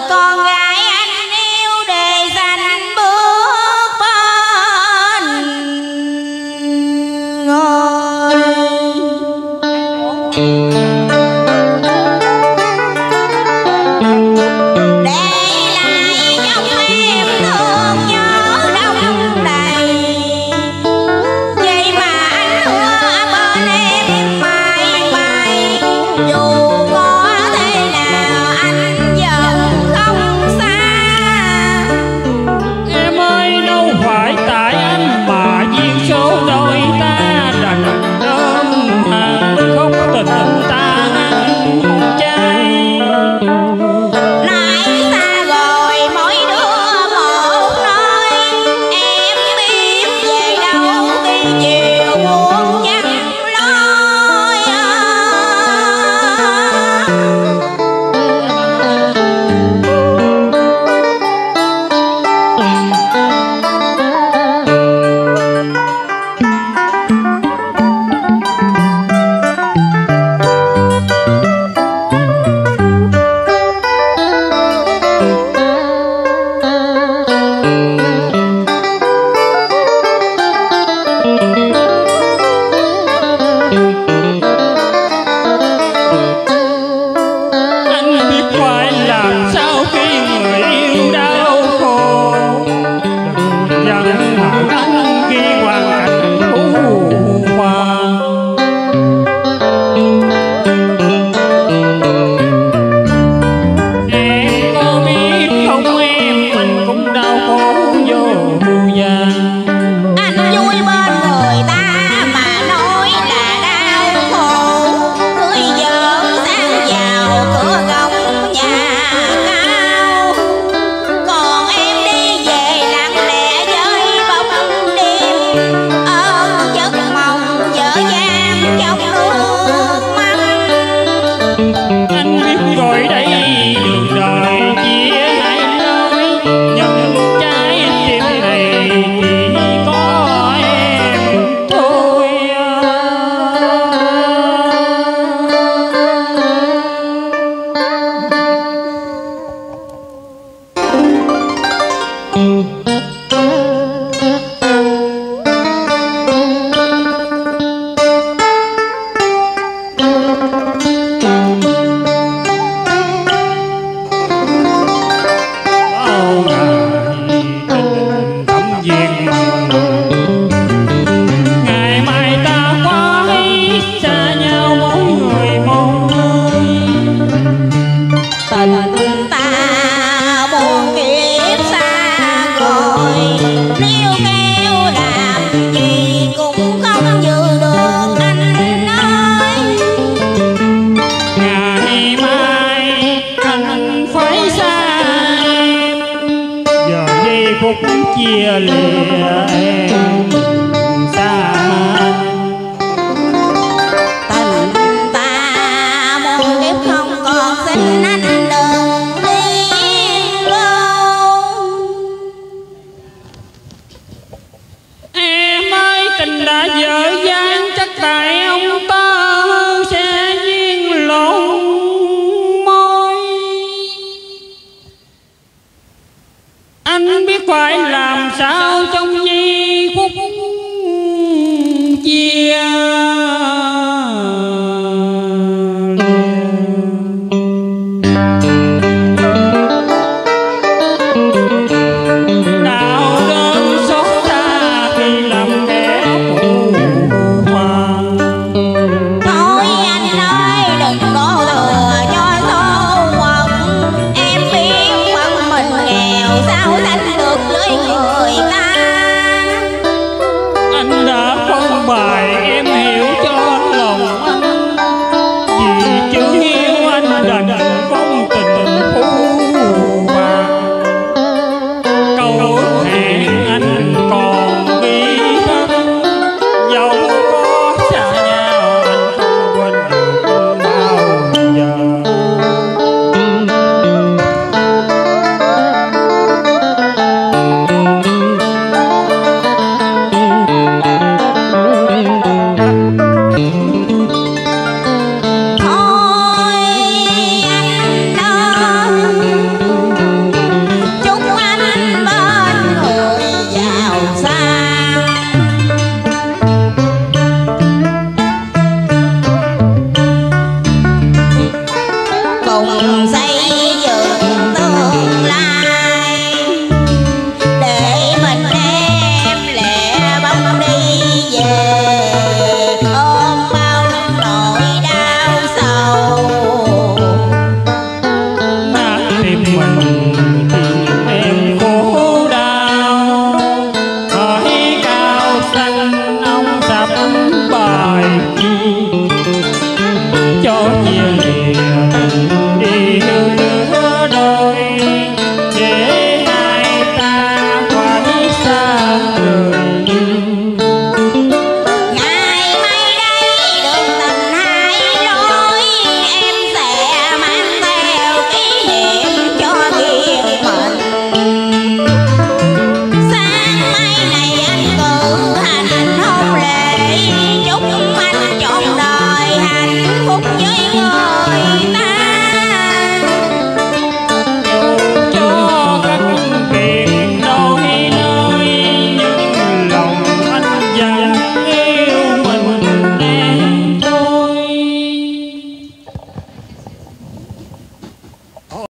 đời con chia lìa em anh biết phải làm sao trong nhi